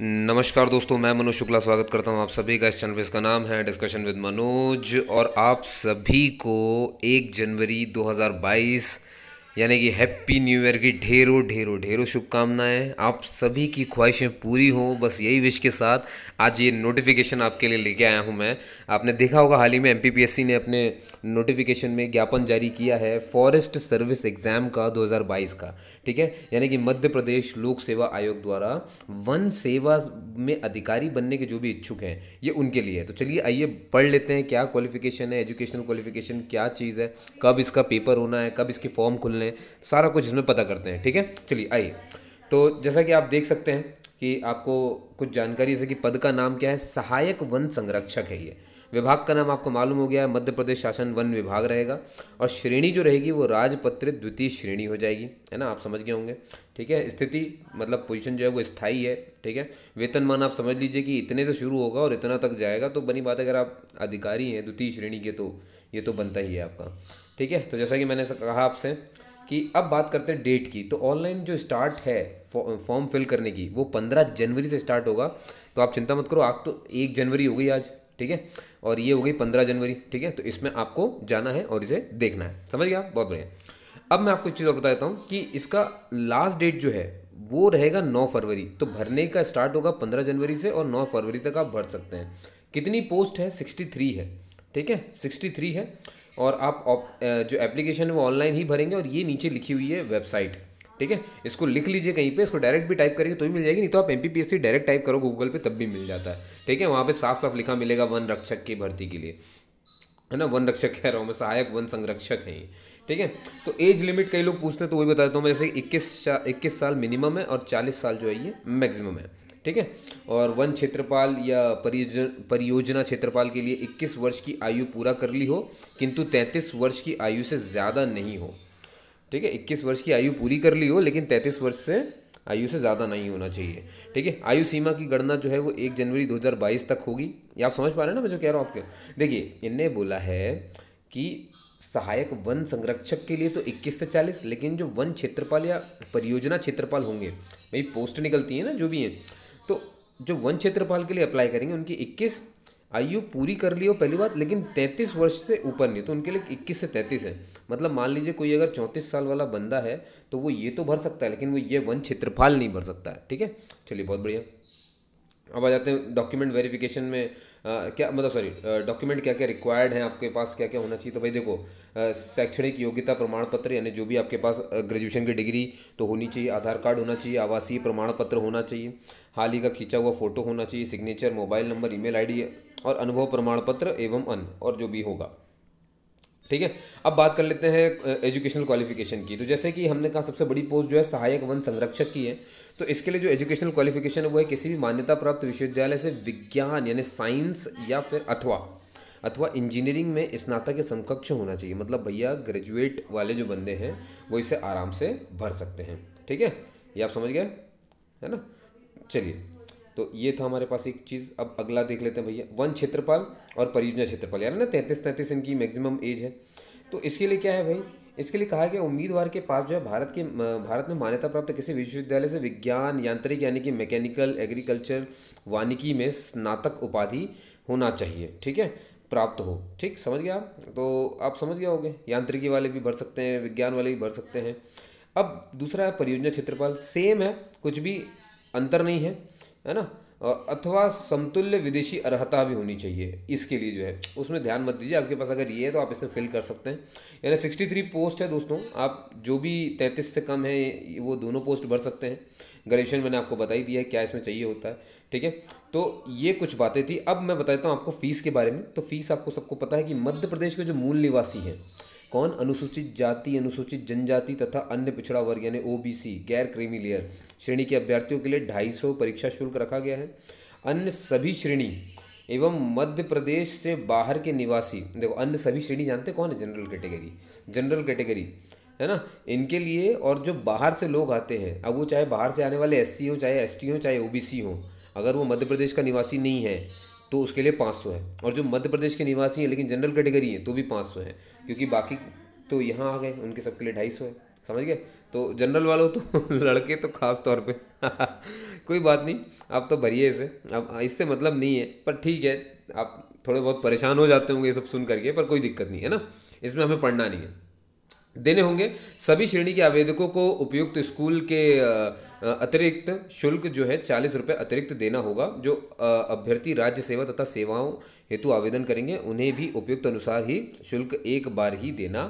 नमस्कार दोस्तों, मैं मनोज शुक्ला स्वागत करता हूँ आप सभी का। इस चैनल पे इसका नाम है डिस्कशन विद मनोज और आप सभी को एक जनवरी 2022 यानी कि हैप्पी न्यू ईयर की ढेरों ढेरों ढेरों शुभकामनाएँ। आप सभी की ख्वाहिशें पूरी हों, बस यही विश के साथ आज ये नोटिफिकेशन आपके लिए लेके आया हूँ मैं। आपने देखा होगा हाल ही में एमपीपीएससी ने अपने नोटिफिकेशन में ज्ञापन जारी किया है फॉरेस्ट सर्विस एग्ज़ाम का 2022 का, ठीक है? यानी कि मध्य प्रदेश लोक सेवा आयोग द्वारा वन सेवा में अधिकारी बनने के जो भी इच्छुक हैं, ये उनके लिए है। तो चलिए आइए पढ़ लेते हैं क्या क्वालिफिकेशन है एजुकेशनल क्वालिफिकेशन क्या चीज़ है, कब इसका पेपर होना है, कब इसके फॉर्म खुलने हैं, सारा कुछ इसमें पता करते हैं, ठीक है? चलिए, आइए। तो जैसा कि आप देख सकते हैं कि आपको कुछ जानकारी, जैसे कि पद का नाम क्या है? सहायक वन संरक्षक है ये। विभाग का नाम आपको मालूम हो गया है, मध्य प्रदेश शासन वन विभाग रहेगा और श्रेणी जो रहेगी वो राजपत्रित द्वितीय श्रेणी हो जाएगी, है ना? आप समझ गए होंगे, ठीक है? स्थिति मतलब पोजीशन जो है वो स्थायी है, ठीक है? वेतनमान आप समझ लीजिए कि इतने से शुरू होगा और इतना तक जाएगा तो बनी बात अगर आप अधिकारी हैं, द्वितीय श्रेणी के तो ये तो बनता ही है आपका, ठीक है? तो जैसा कि मैंने कहा आपसे कि अब बात करते हैं डेट की तो ऑनलाइन जो स्टार्ट है फॉर्म फिल करने की, वो पंद्रह जनवरी से स्टार्ट होगा। तो आप चिंता मत करो, आप तो एक जनवरी हो गई आज, ठीक है? और ये हो गई पंद्रह जनवरी, ठीक है? तो इसमें आपको जाना है और इसे देखना है। समझ गया? बहुत बढ़िया। अब मैं आपको एक चीज़ और बता देता हूँ कि इसका लास्ट डेट जो है, वो रहेगा नौ फरवरी। तो भरने का स्टार्ट होगा पंद्रह जनवरी से और नौ फरवरी तक आप भर सकते हैं। कितनी पोस्ट है? सिक्सटी थ्री है, ठीक है? सिक्सटी थ्री है। और आप जो एप्लीकेशन है वो ऑनलाइन ही भरेंगे और ये नीचे लिखी हुई है वेबसाइट ठीक है? इसको लिख लीजिए कहीं पे, इसको डायरेक्ट भी टाइप करेंगे तो भी मिल जाएगी, नहीं तो आप एम डायरेक्ट टाइप करो गूगल पे, तब भी मिल जाता है, ठीक है? वहाँ पे साफ़ साफ़ लिखा मिलेगा वन रक्षक की भर्ती के लिए, है ना? वन रक्षक कह रहा हूँ मैं, सहायक वन संरक्षक हैं ठीक है? तो एज लिमिट कई लोग पूछते हैं तो वही बता देता हूँ मैं, जैसे इक्कीस इक्कीस साल मिनिमम है और चालीस साल जो है ये मैक्सिमम है। ठीक है? और वन क्षेत्रपाल या परियोजना क्षेत्रपाल के लिए 21 वर्ष की आयु पूरा कर ली हो, किंतु 33 वर्ष की आयु से ज़्यादा नहीं हो। ठीक है? 21 वर्ष की आयु पूरी कर ली हो, लेकिन 33 वर्ष से आयु से ज़्यादा नहीं होना चाहिए। ठीक है? आयु सीमा की गणना जो है वो एक जनवरी 2022 तक होगी। ये आप समझ पा रहे हैं ना मैं जो कह रहा हूँ आपके? देखिए, इनने बोला है कि सहायक वन संरक्षक के लिए तो 21 से 40 लेकिन जो वन क्षेत्रपाल या परियोजना क्षेत्रपाल होंगे भाई पोस्ट निकलती है ना, जो भी हैं तो जो वन क्षेत्रपाल के लिए अप्लाई करेंगे, उनकी इक्कीस आयु पूरी कर ली हो पहली बात, लेकिन तैंतीस वर्ष से ऊपर नहीं तो उनके लिए इक्कीस से तैंतीस है। मतलब मान लीजिए कोई अगर चौंतीस साल वाला बंदा है तो वो ये तो भर सकता है, लेकिन वो ये वन क्षेत्रपाल नहीं भर सकता है, ठीक है? चलिए, बहुत बढ़िया। अब आ जाते हैं डॉक्यूमेंट वेरिफिकेशन में आ, क्या मतलब सॉरी डॉक्यूमेंट क्या क्या रिक्वायर्ड है आपके पास क्या क्या होना चाहिए? तो भाई देखो शैक्षणिक योग्यता प्रमाण पत्र यानी जो भी आपके पास ग्रेजुएशन की डिग्री तो होनी चाहिए आधार कार्ड होना चाहिए आवासीय प्रमाण पत्र होना चाहिए हाल ही का खींचा हुआ फ़ोटो होना चाहिए signature mobile number email ID और अनुभव प्रमाण पत्र एवं अन्य और जो भी होगा। ठीक है? अब बात कर लेते हैं एजुकेशनल क्वालिफिकेशन की। तो जैसे कि हमने कहा, सबसे बड़ी पोस्ट जो है, सहायक वन संरक्षक की है। तो इसके लिए जो एजुकेशनल क्वालिफिकेशन है, वो है किसी भी मान्यता प्राप्त विश्वविद्यालय से विज्ञान, यानी साइंस या फिर अथवा। अथवा इंजीनियरिंग में स्नातक के समकक्ष होना चाहिए। मतलब भैया ग्रेजुएट वाले जो बंदे हैं, वो इसे आराम से भर सकते हैं। ठीक है? ये आप समझ गए? है ना? चलिए। तो ये था हमारे पास एक चीज़। अब अगला देख लेते हैं भैया। वन क्षेत्रपाल और परियोजना क्षेत्रपाल यानी ना तैंतीस तैंतीस इनकी मैक्सिमम एज है। तो इसके लिए क्या है भाई? इसके लिए कहा गया उम्मीदवार के पास जो है भारत के भारत में मान्यता प्राप्त किसी विश्वविद्यालय से विज्ञान, यांत्रिक यानी कि मैकेनिकल, एग्रीकल्चर, वानिकी में स्नातक उपाधि होना चाहिए। ठीक है? प्राप्त हो। ठीक? समझ गया तो आप समझ गए होगे। यांत्रिकी वाले भी भर सकते हैं, विज्ञान वाले भी भर सकते हैं। अब दूसरा है परियोजना क्षेत्रपाल सेम है, कुछ भी अंतर नहीं है। है ना? अथवा समतुल्य विदेशी अर्हता भी होनी चाहिए, इसके लिए जो है। उसमें ध्यान मत दीजिए, आपके पास अगर ये है तो आप इसे फिल कर सकते हैं। यानी सिक्सटी थ्री पोस्ट है दोस्तों, आप जो भी तैंतीस से कम है वो दोनों पोस्ट भर सकते हैं। ग्रेजुएशन मैंने आपको बता ही दिया है, क्या इसमें चाहिए होता है, ठीक है? तो ये कुछ बातें थी। अब मैं बताता हूँ आपको फ़ीस के बारे में। तो फ़ीस आपको सबको पता है कि मध्य प्रदेश के जो मूल निवासी हैं कौन अनुसूचित जाति, अनुसूचित जनजाति तथा अन्य पिछड़ा वर्ग यानी ओबीसी गैर क्रीमी लेयर, श्रेणी के अभ्यर्थियों के लिए ढाई सौ परीक्षा शुल्क रखा गया है। अन्य सभी श्रेणी एवं मध्य प्रदेश से बाहर के निवासी, देखो, अन्य सभी श्रेणी जानते कौन है? जनरल कैटेगरी जनरल कैटेगरी है ना? इनके लिए और जो बाहर से लोग आते हैं, अब वो चाहे बाहर से आने वाले एस हो चाहे एस हो चाहे ओ हो, अगर वो मध्य प्रदेश का निवासी नहीं है तो उसके लिए पाँच सौ है। और जो मध्य प्रदेश के निवासी हैं, लेकिन जनरल कैटेगरी है तो भी पाँच सौ है। क्योंकि बाकी तो यहाँ आ गए, उनके सबके लिए ढाई सौ है। समझ गए? तो जनरल वालों तो लड़के तो खास तौर पे। कोई बात नहीं, आप तो भरिए इसे। अब इससे मतलब नहीं है, पर ठीक है, आप थोड़े बहुत परेशान हो जाते होंगे ये सब सुन करके, पर कोई दिक्कत नहीं, है ना? इसमें हमें पढ़ना नहीं है। देने होंगे सभी श्रेणी के आवेदकों को उपयुक्त स्कूल के अतिरिक्त शुल्क जो है चालीस रुपये अतिरिक्त देना होगा, जो अभ्यर्थी राज्य सेवा तथा सेवाओं हेतु आवेदन करेंगे, उन्हें भी उपयुक्त अनुसार ही शुल्क एक बार ही देना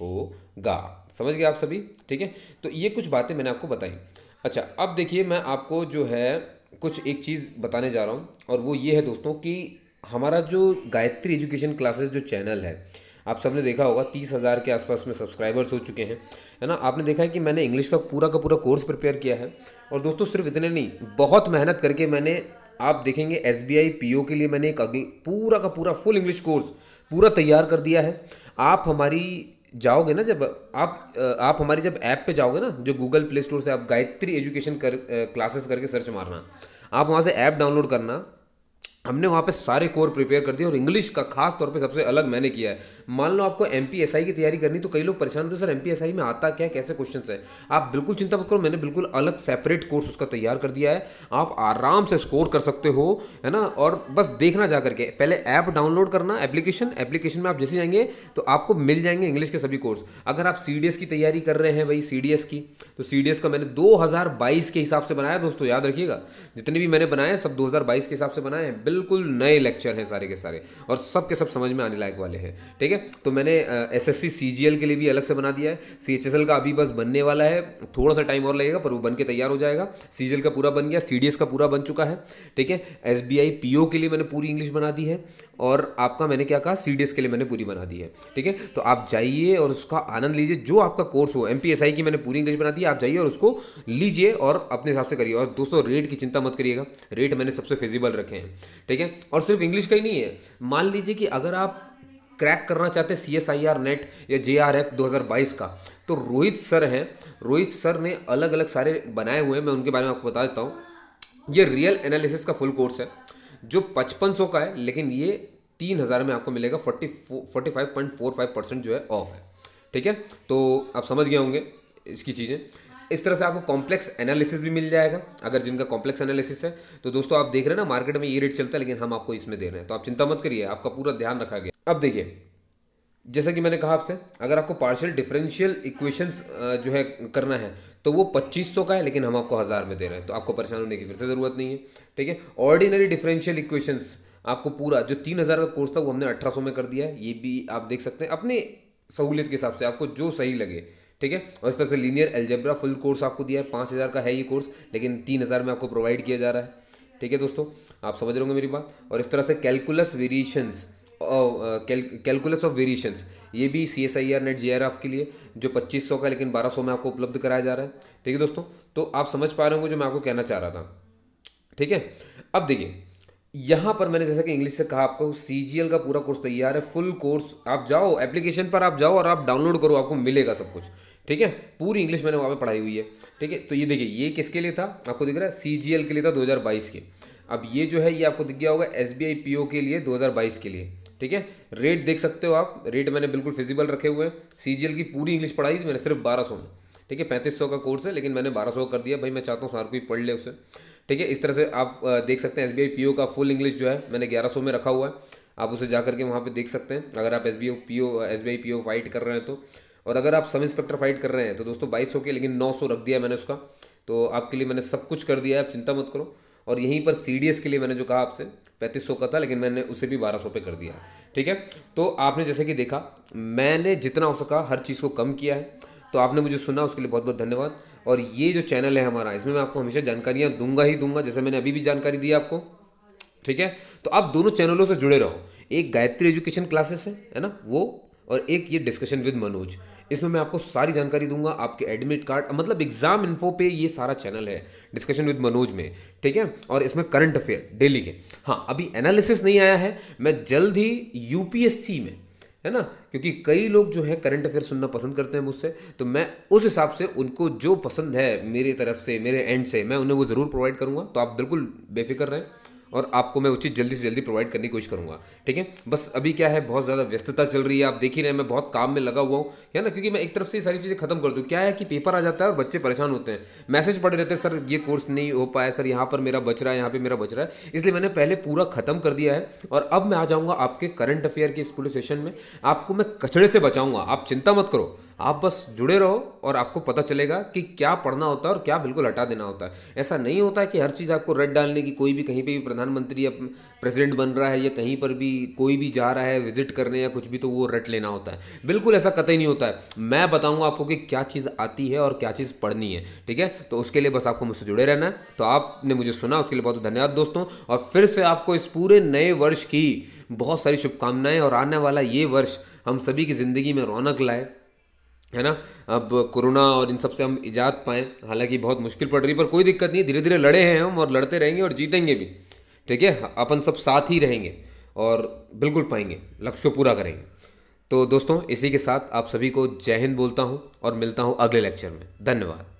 होगा। समझ गए आप सभी? ठीक है? तो ये कुछ बातें मैंने आपको बताई। अच्छा अब देखिए मैं आपको जो है कुछ एक चीज़ बताने जा रहा हूँ, और वो ये है दोस्तों कि हमारा जो गायत्री एजुकेशन क्लासेस जो चैनल है आप सबने देखा होगा, तीस हज़ार के आसपास में सब्सक्राइबर्स हो चुके हैं, है ना? आपने देखा है कि मैंने इंग्लिश का पूरा का पूरा कोर्स प्रिपेयर किया है। और दोस्तों, सिर्फ़ इतने नहीं, बहुत मेहनत करके मैंने, आप देखेंगे S B I P O के लिए मैंने एक अगले, पूरा का पूरा फुल इंग्लिश कोर्स पूरा तैयार कर दिया है। आप हमारी जाओगे ना जब, आप आप हमारी जब ऐप पे जाओगे ना, जो गूगल प्ले स्टोर से आप गायत्री एजुकेशन कर क्लासेस करके सर्च मारना, आप वहाँ से ऐप डाउनलोड करना, हमने वहाँ पे सारे कोर प्रिपेयर कर दिए और इंग्लिश का खास तौर पे सबसे अलग मैंने किया है। मान लो आपको एम की तैयारी करनी तो कई लोग परेशान होते सर एम में आता क्या? कैसे क्वेश्चन है? आप बिल्कुल चिंता मत करो, मैंने बिल्कुल अलग सेपरेट कोर्स उसका तैयार कर दिया है। आप आराम से स्कोर कर सकते हो, है ना? और बस देखना जा करके, पहले ऐप डाउनलोड करना एप्लीकेशन एप्लीकेशन में आप जैसे जाएँगे तो आपको मिल जाएँगे इंग्लिश के सभी कोर्स अगर आप CDS की तैयारी कर रहे हैं भाई सी की तो CDS का मैंने दो हज़ार बाईस के हिसाब से बनाया, दोस्तों, याद रखिएगा। जितने भी मैंने बनाए सब दो हज़ार बाईस के हिसाब से बनाए हैं। बिल्कुल नए लेक्चर हैं सारे के सारे, और सब के सब समझ में आने लायक वाले हैं, ठीक है? तो मैंने एस एस सी के लिए भी अलग से बना दिया है। सी एच एस एल का अभी बस बनने वाला है। थोड़ा सा टाइम और लगेगा, पर वो बन के तैयार हो जाएगा। सी का पूरा बन गया सी का पूरा बन चुका है। ठीक है? एस बी के लिए मैंने पूरी इंग्लिश बना दी है। और आपका मैंने क्या कहा? सी के लिए मैंने पूरी बना दी है। ठीक है? तो आप जाइए और उसका आनंद लीजिए। जो आपका कोर्स हो एमपीएसआई की मैंने पूरी इंग्लिश बना दी है, आप जाइए और उसको लीजिए और अपने हिसाब से करिए। और दोस्तों रेट की चिंता मत करिएगा। रेट मैंने सबसे फिजिबल रखे हैं। ठीक है? और सिर्फ़ इंग्लिश का ही नहीं है। मान लीजिए कि अगर आप क्रैक करना चाहते हैं C S I R NET या जे आर एफ़ दो हज़ार बाईस का। तो रोहित सर हैं। रोहित सर ने अलग अलग सारे बनाए हुए हैं। मैं उनके बारे में आपको बता देता हूँ। ये रियल एनालिसिस का फुल कोर्स है। जो पचपन सौ का है, लेकिन ये तीन हज़ार में आपको मिलेगा। Forty forty five point four five percent जो है ऑफ़ है। ठीक है? तो आप समझ गए होंगे इसकी चीज़ें। इस तरह से आपको कॉम्प्लेक्स एनालिसिस भी मिल जाएगा। अगर जिनका कॉम्प्लेक्स एनालिसिस है तो दोस्तों आप देख रहे हैं ना मार्केट में ये रेट चलता है, लेकिन हम आपको इसमें दे रहे हैं। तो आप चिंता मत करिए, आपका पूरा ध्यान रखा गया। अब देखिए, जैसा कि मैंने कहा आपसे, अगर आपको पार्शियल डिफरेंशियल इक्वेशंस जो है करना है तो वो पच्चीस सौ का है, लेकिन हम आपको हज़ार में दे रहे हैं। तो आपको परेशान होने की फिर से ज़रूरत नहीं है, ठीक है? ऑर्डिनरी डिफरेंशियल इक्वेशंस आपको पूरा जो तीन हज़ार का कोर्स था, वो हमने अठारह सौ में कर दिया है। ये भी आप देख सकते हैं, अपनी सहूलियत के हिसाब से आपको जो सही लगे, ठीक है? और इस तरह से लीनियर एल्जेब्रा फुल कोर्स आपको दिया है, पाँच हज़ार का है ये कोर्स लेकिन तीन हज़ार में आपको प्रोवाइड किया जा रहा है, ठीक है दोस्तों? आप समझ रहे होंगे मेरी बात? और इस तरह से calculus variations calculus of variations ये भी C S I R NET G R F के लिए, जो पच्चीस सौ का लेकिन बारह सौ में आपको उपलब्ध कराया जा रहा है। ठीक है दोस्तों? तो आप समझ पा रहे होंगे जो मैं आपको कहना चाह रहा था। ठीक है? अब देखिए, यहाँ पर मैंने जैसा कि इंग्लिश से कहा आपको सी जी एल का पूरा कोर्स तैयार है फुल कोर्स आप जाओ एप्लीकेशन पर आप जाओ और आप डाउनलोड करो, आपको मिलेगा सब कुछ। ठीक है? पूरी इंग्लिश मैंने वहाँ पे पढ़ाई हुई है। ठीक है? तो ये देखिए, ये किसके लिए था? आपको दिख रहा है सी जी एल के लिए था 2022 के। अब ये जो है, ये आपको दिख गया होगा S B I P O के लिए 2022 के लिए। ठीक है? रेट देख सकते हो आप। रेट मैंने बिल्कुल फिजिबल रखे हुए हैं। सी की पूरी इंग्लिश पढ़ाई थी मैंने सिर्फ़ बारह सौ में। ठीक है? पैंतीस सौ का कोर्स है, लेकिन मैंने बारह सौ कर दिया। भाई, मैं चाहता हूँ सार कोई पढ़ ले उसे। ठीक है? इस तरह से आप देख सकते हैं एस बी का फुल इंग्लिश जो है, मैंने ग्यारह सौ में रखा हुआ है। आप उसे जा करके वहाँ पे देख सकते हैं। अगर आप S B P O S B I P O fight कर रहे हैं तो। और अगर आप सब इंस्पेक्टर फाइट कर रहे हैं तो दोस्तों बाईस सौ के, लेकिन नौ सौ रख दिया मैंने उसका। तो आपके लिए मैंने सब कुछ कर दिया है। आप चिंता मत करो। और यहीं पर सीडीएस के लिए मैंने जो कहा आपसे, पैंतीस का था, लेकिन मैंने उसे भी बारह सौ पे कर दिया ठीक है? तो आपने जैसे कि देखा, मैंने जितना हो सका हर चीज़ को कम किया है। तो आपने मुझे सुना, उसके लिए बहुत बहुत धन्यवाद। और ये जो चैनल है हमारा, इसमें मैं आपको हमेशा जानकारियाँ दूँगा ही दूँगा, जैसे मैंने अभी भी जानकारी दी आपको। ठीक है? तो आप दोनों चैनलों से जुड़े रहो। एक गायत्री एजुकेशन क्लासेस है है ना? वो, और एक ये डिस्कशन विद मनोज। इसमें मैं आपको सारी जानकारी दूँगा, आपके एडमिट कार्ड मतलब एग्ज़ाम इन्फो पे ये सारा चैनल है डिस्कशन विद मनोज में, ठीक है? और इसमें करंट अफेयर डेली के। हाँ अभी एनालिसिस नहीं आया है, मैं जल्द ही यूपीएससी में, है ना? क्योंकि कई लोग जो है करंट अफेयर सुनना पसंद करते हैं मुझसे तो मैं उस हिसाब से उनको जो पसंद है मेरी तरफ़ से, मेरे एंड से, मैं उन्हें वो ज़रूर प्रोवाइड करूँगा तो आप बिल्कुल बेफिक्र रहें। और आपको मैं उचित जल्दी से जल्दी प्रोवाइड करने की कोशिश करूँगा। ठीक है? बस अभी क्या है, बहुत ज़्यादा व्यस्तता चल रही है, आप देख ही रहे हैं, मैं बहुत काम में लगा हुआ हूँ। है ना? क्योंकि मैं एक तरफ़ से सारी चीज़ें खत्म कर दूँ। क्या है कि पेपर आ जाता है और बच्चे परेशान होते हैं। मैसेज पड़े रहते हैं, सर, ये कोर्स नहीं हो पाया, सर, यहाँ पर मेरा बच रहा है, यहाँ पर मेरा बच रहा है। इसलिए मैंने पहले पूरा खत्म कर दिया है और अब मैं आ जाऊँगा आपके करंट अफेयर के स्कूल सेशन में। आपको मैं कचड़े से बचाऊँगा। आप चिंता मत करो। आप बस जुड़े रहो और आपको पता चलेगा कि क्या पढ़ना होता है और क्या बिल्कुल हटा देना होता है। ऐसा नहीं होता है कि हर चीज़ आपको रट डालने की कोई भी कहीं पे भी प्रधानमंत्री या प्रेसिडेंट बन रहा है या कहीं पर भी कोई भी जा रहा है विज़िट करने या कुछ भी तो वो रट लेना होता है। बिल्कुल ऐसा कतई नहीं होता है। मैं बताऊँगा आपको कि क्या चीज़ आती है और क्या चीज़ पढ़नी है, ठीक है? तो उसके लिए बस आपको मुझसे जुड़े रहना है। तो आपने मुझे सुना, उसके लिए बहुत धन्यवाद दोस्तों। और फिर से आपको इस पूरे नए वर्ष की बहुत सारी शुभकामनाएँ और आने वाला ये वर्ष हम सभी की ज़िंदगी में रौनक लाए। है ना? अब कोरोना और इन सबसे हम इजाद पाएँ। हालाँकि बहुत मुश्किल पड़ रही पर कोई दिक्कत नहीं। धीरे धीरे लड़े हैं हम और लड़ते रहेंगे और जीतेंगे भी। ठीक है? अपन सब साथ ही रहेंगे और बिल्कुल पाएँगे, लक्ष्य को पूरा करेंगे। तो दोस्तों, इसी के साथ आप सभी को जय हिंद बोलता हूँ और मिलता हूँ अगले लेक्चर में। धन्यवाद।